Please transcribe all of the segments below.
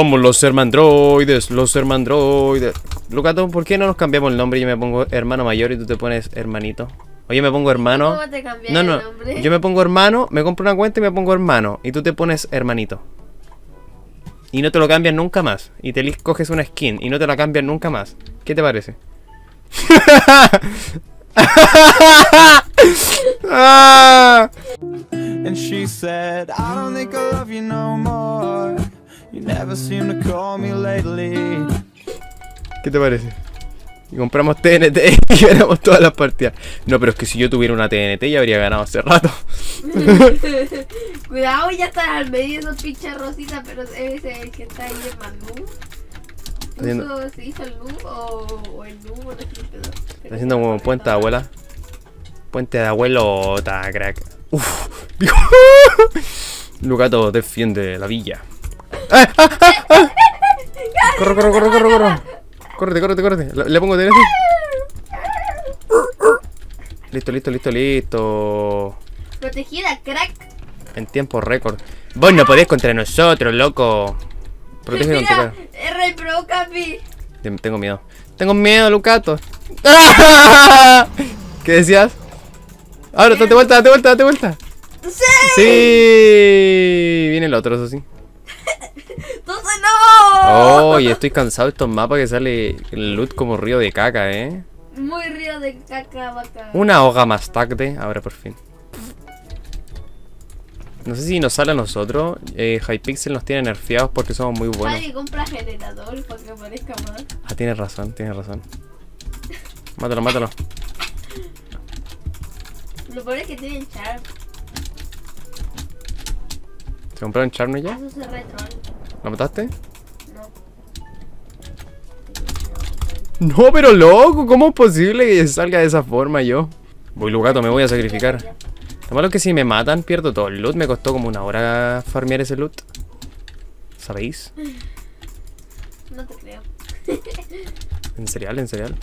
Somos los hermandroides, los hermandroides. Lucato, ¿por qué no nos cambiamos el nombre? Yo me pongo hermano mayor y tú te pones hermanito. O yo me pongo hermano. ¿Cómo te cambias No, el no. nombre? Yo me pongo hermano, me compro una cuenta y me pongo hermano. Y tú te pones hermanito. Y no te lo cambias nunca más. Y te coges una skin y no te la cambias nunca más. ¿Qué te parece? Ah. And she said, I don't think I love you no more. ¿Qué te parece? Y compramos TNT y ganamos todas las partidas. No, pero es que si yo tuviera una TNT ya habría ganado hace rato. Cuidado, ya estás al medio de esos pinches rositas, pero ese es el que está ahí en Manu. Haciendo- ¿Puso- ¿Se hizo el nu o, o el nu? No sé. Está haciendo como puente de abuela. Puente de abuelota, crack. Uf. Lucato defiende la villa. ¡Ah, ah, ah! Corre, corre, corre, corre, corre. Córrete, córrete, córrete. Le, le pongo TNT. Listo, listo, listo, listo. Protegida, crack. En tiempo récord. Vos no podés contra nosotros, loco. Protege con tu Mira, cara. es Rey Pro Capi. Tengo miedo. Tengo miedo, Lucato. ¿Qué decías? Ahora, date vuelta, date vuelta, date vuelta. ¡Sí! Sí. Viene el otro, eso sí. ¡Entonces no! Oh, y estoy cansado de estos mapas que sale el loot como río de caca, eh. Muy río de caca vaca. Una hoja más tacte, ahora por fin. No sé si nos sale a nosotros. Eh, Hypixel nos tiene nerfeados porque somos muy buenos. Nadie compra generador para que aparezca más. Ah, tienes razón, tienes razón. Mátalo, mátalo. Lo peor es que tienen charm. ¿Se compraron Charme ya? Eso. ¿Lo mataste? No. No, pero loco, ¿cómo es posible que salga de esa forma yo? Voy Lugato, me voy a sacrificar. Lo malo es que si me matan, pierdo todo el loot. Me costó como una hora farmear ese loot. ¿Sabéis? No te creo. ¿En serial? ¿En serial?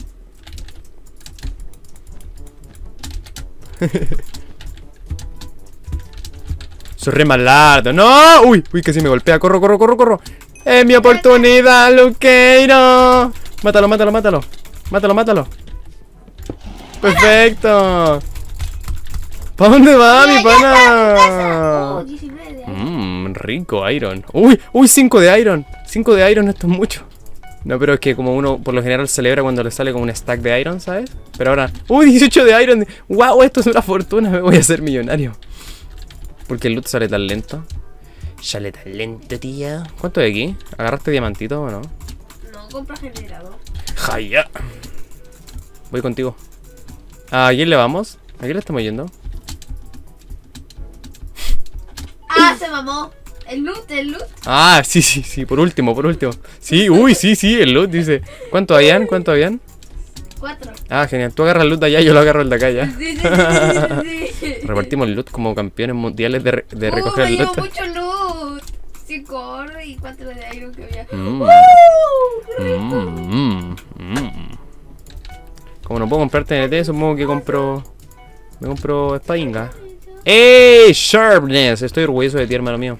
Soy re malardo. ¡No! ¡Uy! ¡Uy! Que si me golpea. ¡Corro, corro, corro, corro! ¡Es mi oportunidad, Luqueiro! Mátalo, mátalo, mátalo. Mátalo, mátalo. ¡Perfecto! ¿Para dónde va, mi pana? 19 de años. Mmm, rico Iron. Uy, uy, 5 de Iron. 5 de Iron, esto es mucho. No, pero es que como uno por lo general celebra cuando le sale como un stack de Iron, ¿sabes? Pero ahora, uy, 18 de Iron. Wow, esto es una fortuna, me voy a hacer millonario. Porque el loot sale tan lento. Sale tan lento, tía. ¿Cuánto hay aquí? ¿Agarraste diamantito o no? No, compra generador. Jaya. Voy contigo. ¿A quién le vamos? ¿A quién le estamos yendo? ¡Ah, se mamó! El loot, el loot. Ah, sí, sí, sí, por último, por último. Sí, uy, sí, sí, el loot dice. ¿Cuánto habían? ¿Cuánto habían? Cuatro. Ah, genial. Tú agarras el loot de allá, yo lo agarro el de acá ya. Sí, sí, sí. Repartimos el loot como campeones mundiales de, re- de Uh, recoger me el loot. mucho loot. Cinco oro y cuatro de iron que había. Mm, ¡Uh! ¡Qué rico! mm, mm. Como no puedo comprar TNT, supongo que compro. Me compro espadinga. ¡Ey! Sharpness. Estoy orgulloso de ti, hermano mío.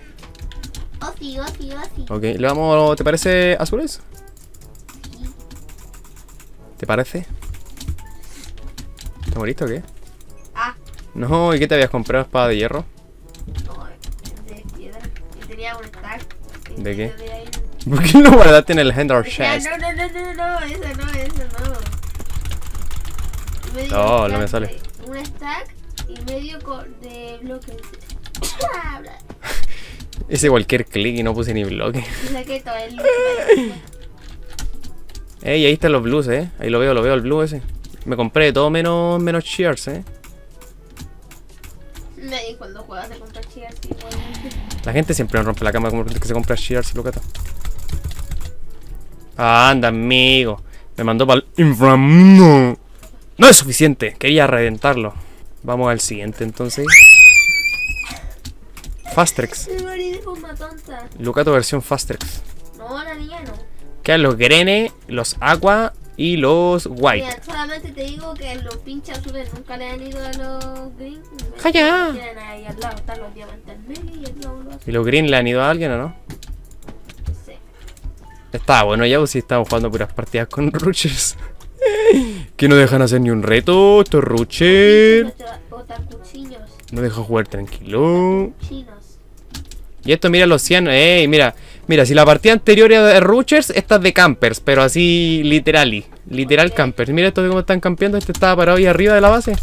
Sí, sí, oh, sí. Ok, ¿le vamos, ¿te parece azules? ¿Te parece? ¿Te moriste o qué? Ah, No, ¿y qué te habías comprado? ¿Espada de hierro? no, de piedra. Y tenía un stack. ¿De qué? ¿Por qué no guardaste en el Ya, Chest? no, no, no, no, no, eso no, eso no. No, no me sale. Un stack y medio de bloques. Hice cualquier clic y no puse ni bloque. Saqué todo el. Ey, ahí están los blues, eh. Ahí lo veo, lo veo el blue ese. Me compré de todo menos, menos cheers, eh. Di cuando juegas de contra cheers igualmente. La gente siempre nos rompe la cama como que se compra cheers, Lucata. Anda, amigo. Me mandó para el inframundo. No es suficiente. Quería reventarlo. Vamos al siguiente entonces. Fastrex. Lucato versión Fastrex. No, la niña no. Quedan los Grene, los Aqua y los White. Mira, solamente te digo que los pinches azules nunca le han ido a los green. ¡Calla! Tienen ahí al lado, están los diamantes al medio y los ¿Y los Green le han ido a alguien o no? Sí. Estaba bueno ya, pues sí, estamos jugando puras partidas con Ruchers. que no dejan hacer ni un reto, estos Ruchers. No dejan jugar tranquilo. Y esto, mira los cianos. Ey, mira. Mira, si la partida anterior era de Ruchers, esta es de campers, pero así literal. Literal campers. Mira esto de cómo están campeando. Este estaba parado ahí arriba de la base.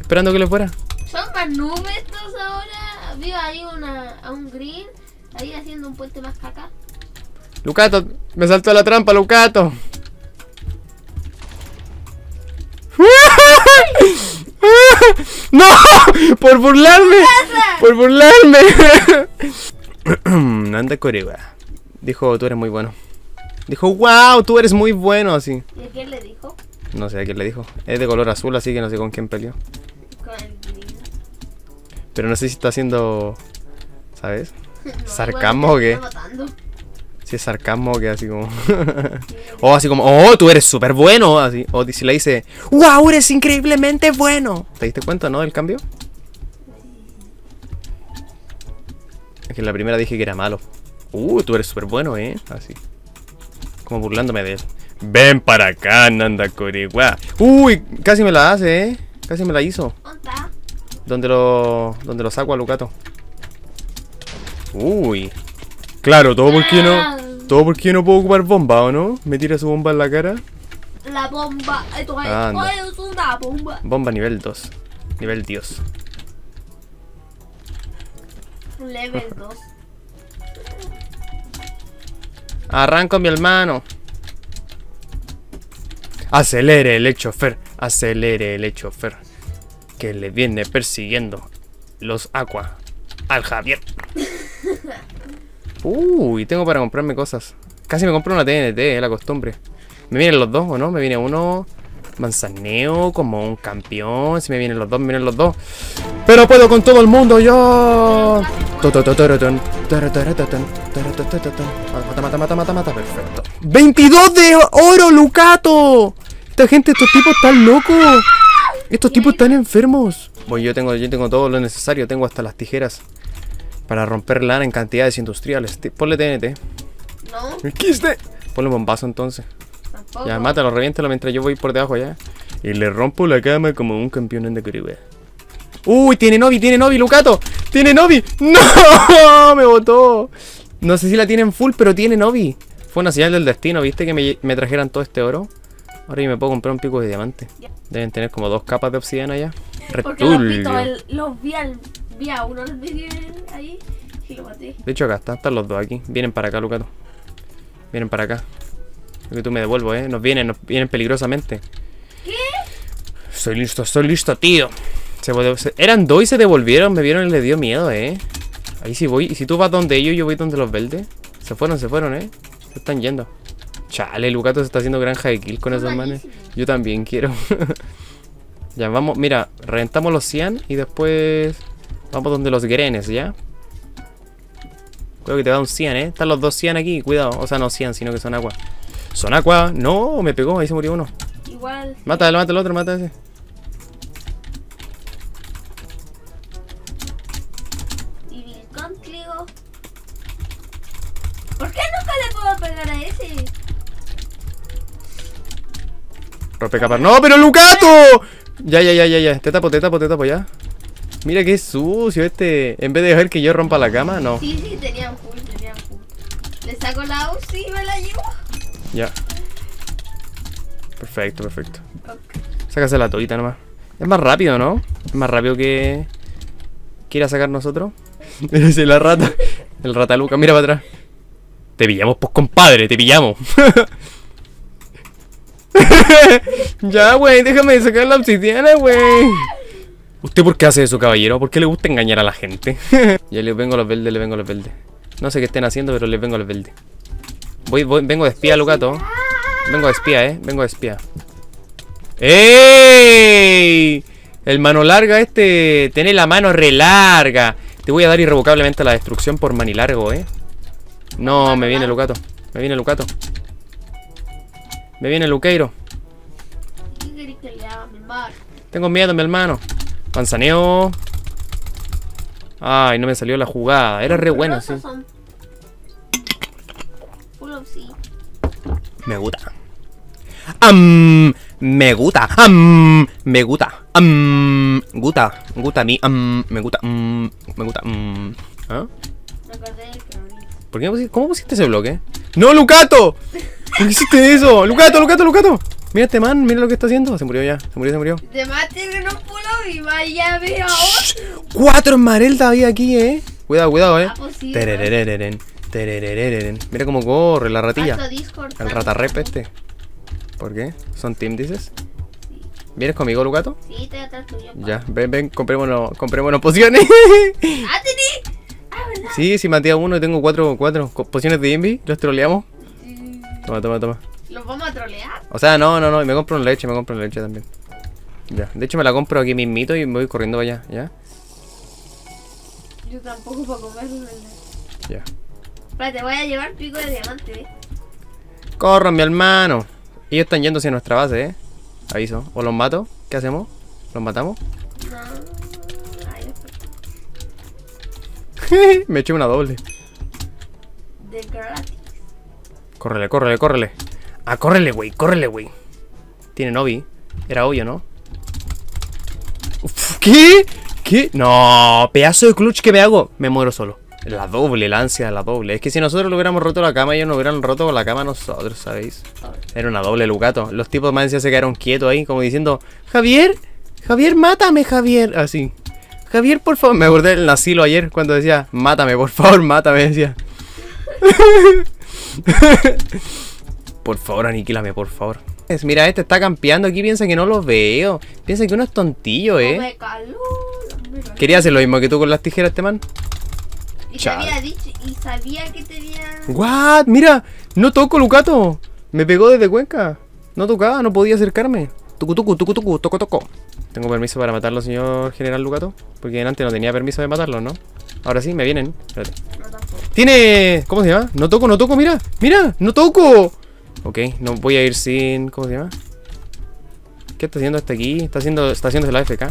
Esperando que le fuera. Son más nubes estos ahora. Veo ahí una, a un green. Ahí haciendo un puente más caca. Lucato, me saltó la trampa, Lucato. ¡No! ¡Por burlarme! ¡Por burlarme! Anda Coreba. Dijo, tú eres muy bueno. Dijo, wow, tú eres muy bueno, así. ¿Y a quién le dijo? No sé a quién le dijo. Es de color azul, así que no sé con quién peleó. Con el green. Pero no sé si está haciendo... ¿Sabes? No, ¿Sarcasmo o qué? Si es sarcasmo o que así como... o así como, oh, tú eres súper bueno. Así. O si le dice, wow, eres increíblemente bueno. ¿Te diste cuenta, no, del cambio? Es que en la primera dije que era malo. Uh, tú eres súper bueno, ¿eh? Así. Como burlándome de él. Ven para acá, Nanda Corigua. Uy, casi me la hace, ¿eh? Casi me la hizo. Donde lo, donde lo saco a Lucato. Uy. Claro, todo porque Ah. no. Todo porque no puedo ocupar bomba, ¿o no? Me tira su bomba en la cara. La bomba. Esto es una bomba. Bomba nivel 2. Nivel Dios. Level 2. Arranco mi hermano. Acelere el chofer. Acelere el chofer. Que le viene persiguiendo los aqua al Javier. Uy, tengo para comprarme cosas. Casi me compro una TNT, es la costumbre. ¿Me vienen los dos o no? Me viene uno manzaneo como un campeón. Si me vienen los dos, me vienen los dos. Pero puedo con todo el mundo yo. Mata, mata, mata, mata, mata, perfecto. ¡22 de oro, Lucato! Esta gente, estos tipos están locos. Estos tipos están enfermos. Bueno, yo tengo, yo tengo todo lo necesario. Tengo hasta las tijeras. Para romper lana en cantidades industriales. Ponle TNT. No, ¿Me quiste? Ponle bombazo entonces. Tampoco. Ya, mátalo, reviéntalo mientras yo voy por debajo ya. Y le rompo la cama como un campeón en de Caribe. ¡Uy! Tiene Novi, tiene Novi, Lucato. ¡Tiene Novi! ¡No! Me botó. No sé si la tienen full, pero tiene Novi. Fue una señal del destino, ¿viste? Que me, me trajeran todo este oro. Ahora yo me puedo comprar un pico de diamante. Deben tener como dos capas de obsidiana ya. Porque los el- los vi al. Vi a uno los vi ahí y lo maté. De hecho, acá están, están los dos aquí. Vienen para acá, Lucato. Vienen para acá. Que tú me devuelvo, ¿eh? Nos vienen, nos vienen peligrosamente. ¿Qué? Soy listo, estoy listo, tío. Se volvió- se- eran dos y se devolvieron, me vieron y le dio miedo, ¿eh? Ahí sí voy. Y si tú vas donde ellos, yo voy donde los verdes. Se fueron, se fueron, ¿eh? Se están yendo. Chale, Lucato se está haciendo granja de kill con esos manes. Yo también quiero. ya, vamos, mira, reventamos los 100 y después vamos donde los grenes, ¿ya? Creo que te da un 100, ¿eh? Están los dos 100 aquí, cuidado. O sea, no 100, sino que son agua. Son agua. No, me pegó, ahí se murió uno. Igual. Mátalo, mata al otro, mata ese. Contigo. ¿Por qué nunca le puedo pegar a ese? Rompe capas. ¡No, pero Lucato! Ya, ya, ya, ya, ya. Te tapo, te tapo, te tapo, ya. Mira qué sucio este. En vez de dejar que yo rompa la cama, no. Sí, sí, tenían full, tenían full. Le saco la UCI y me la llevo. Ya. Perfecto, perfecto. Ok. Sácase la todita nomás. Es más rápido, ¿no? Es más rápido que. ¿Quiera sacar nosotros? Dice la rata. El rata Luca, mira para atrás. Te pillamos, pues compadre, te pillamos. ya, güey, déjame sacar la obsidiana, güey. ¿Usted por qué hace eso, caballero? ¿Por qué le gusta engañar a la gente? ya les vengo a los verdes, les vengo a los verdes. No sé qué estén haciendo, pero les vengo a los verdes. Voy, vengo de espía, Lucato. Vengo de espía, eh. Vengo de espía. ¡Ey! El mano larga este. Tiene la mano re larga. Te voy a dar irrevocablemente la destrucción por manilargo, eh. No, me viene Lucato. Me viene Lucato. Me viene Luqueiro. Tengo miedo, mi hermano. Panzaneo. Ay, no me salió la jugada. Era re buena, sí. Me gusta. Am, me gusta. Am, me gusta. Am, gusta. Gusta a mí. Am, me gusta. mm, me gusta. mm. ¿Ah? ¿Por qué no pusiste, ¿Cómo pusiste ese bloque? ¡No, Lucato! ¿Por qué hiciste eso? ¡Lucato, Lucato, Lucato! Mira este man, mira lo que está haciendo. Se murió ya. Se murió, se murió. Además tiene unos pull up y vaya veo otro. Cuatro Esmeralda había aquí, eh. Cuidado, cuidado, eh. Ah, pues sí, Tererereren, tererereren. Mira cómo corre la ratilla. El ratarrep este. ¿Por qué? ¿Son team, dices? ¿Vienes conmigo, Lucato? Sí, te atrás tuyo. pa. Ya, ven, ven, comprémonos, comprémonos pociones. Ah, tení. Ah, ¿verdad? sí, si maté a uno y tengo cuatro, cuatro pociones de Invi, los troleamos. Mm, Toma, toma, toma. ¿Los vamos a trolear? O sea, no, no, no, me compro una leche, me compro una leche también. Ya, de hecho me la compro aquí mismito y me voy corriendo para allá, ¿ya? Yo tampoco para comer, ¿verdad? Ya. Espérate, voy a llevar pico de diamante, ¿eh? Corran, mi hermano. Ellos están yendo hacia nuestra base, ¿eh? Aviso. ¿O los mato? ¿Qué hacemos? ¿Los matamos? No. Ay, me eché una doble. De gratis. Córrele, córrele, córrele. Ah, córrele, güey, córrele, güey. Tiene Novi. Era obvio, ¿no? Uf, ¿Qué? ¿Qué? No, pedazo de clutch que me hago. Me muero solo. La doble, la ansia, la doble. Es que si nosotros le hubiéramos roto la cama, ellos nos hubieran roto con la cama a nosotros, ¿sabéis? Era una doble, Lucato. Los tipos más encima se quedaron quietos ahí, como diciendo, Javier, Javier, mátame, Javier. Así. Javier, por favor. Me acordé del asilo ayer cuando decía, mátame, por favor, mátame, decía. por favor, aniquílame, por favor. Es, Mira, este está campeando aquí, piensa que no lo veo. Piensa que uno es tontillo, eh. Quería hacer lo mismo que tú con las tijeras, este man. Y Chale. sabía dicho, y sabía que tenía. What? Mira, no toco, Lucato. Me pegó desde Cuenca. No tocaba, no podía acercarme. Tucu, tucu, tucu, tucu, toco, toco. Tengo permiso para matarlo, señor general Lucato. Porque antes no tenía permiso de matarlo, ¿no? Ahora sí, me vienen. Espérate. No. Tiene... ¿Cómo se llama? No toco, no toco, mira. Mira, no toco. Ok, no voy a ir sin... ¿Cómo se llama? ¿Qué está haciendo este aquí? Está haciendo, está haciendo la FK.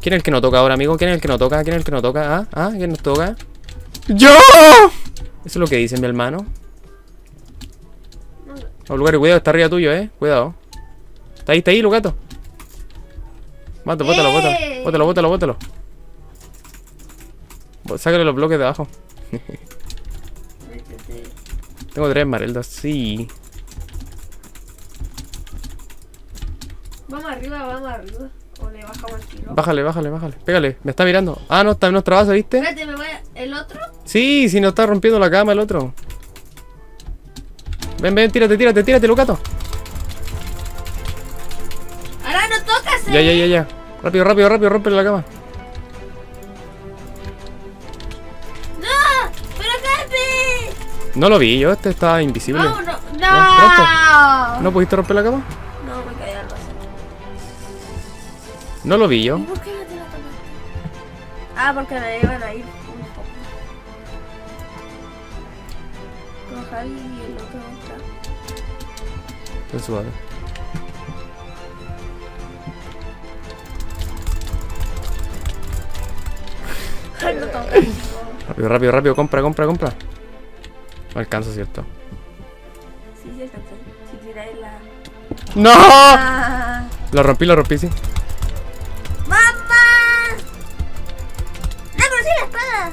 ¿Quién es el que no toca ahora, amigo? ¿Quién es el que no toca? ¿Quién es el que no toca? ¿Ah? ¿Ah? ¿Quién nos toca? ¡Yo! Eso es lo que dice mi hermano. Oh, Lugar, cuidado, está arriba tuyo, eh. Cuidado. Está ahí, está ahí, Lucato. Mátalo, bótalo, bótalo. ¡Eh! Bótalo, bótalo, bótalo. Bó- Sácale los bloques de abajo. Tengo tres mareldas, sí. Vamos arriba, vamos arriba. O le bajamos el tiro. Bájale, bájale, bájale. Pégale, me está mirando. Ah, no, está en nuestra base, ¿viste? Espérate, me voy a... ¿El otro? Sí, sí, nos está rompiendo la cama el otro. Ven, ven, tírate, tírate, tírate, Lucato. Ahora no tocas, Ya, ya, ya, ya. Rápido, rápido, rápido, rompe la cama. ¡No! ¡Pero Carpe! No lo vi, yo este estaba invisible. ¡No, no! ¡No! ¿No pudiste romper la cama? No, me caí al vacío. No lo vi yo. ¿Y por qué no te la tomaste? Ah, porque me iban a ir Javi y el otro está. Está suave. Ay, no. Rápido, rápido, rápido, compra, compra, compra. No alcanza, ¿cierto? Sí, sí, alcancé. Si tiráis la. ¡No! ¡Ah! Lo rompí, lo rompí, sí. ¡Mamá! ¡No conocí la espada!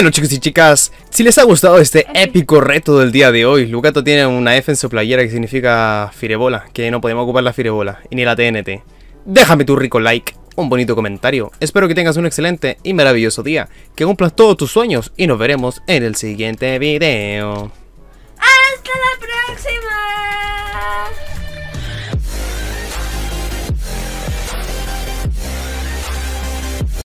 Bueno chicos y chicas, si les ha gustado este épico reto del día de hoy, Lucato tiene una F en su playera que significa Firebola, que no podemos ocupar la Firebola, y ni la TNT. Déjame tu rico like, un bonito comentario, espero que tengas un excelente y maravilloso día, que cumplas todos tus sueños y nos veremos en el siguiente video. ¡Hasta la próxima!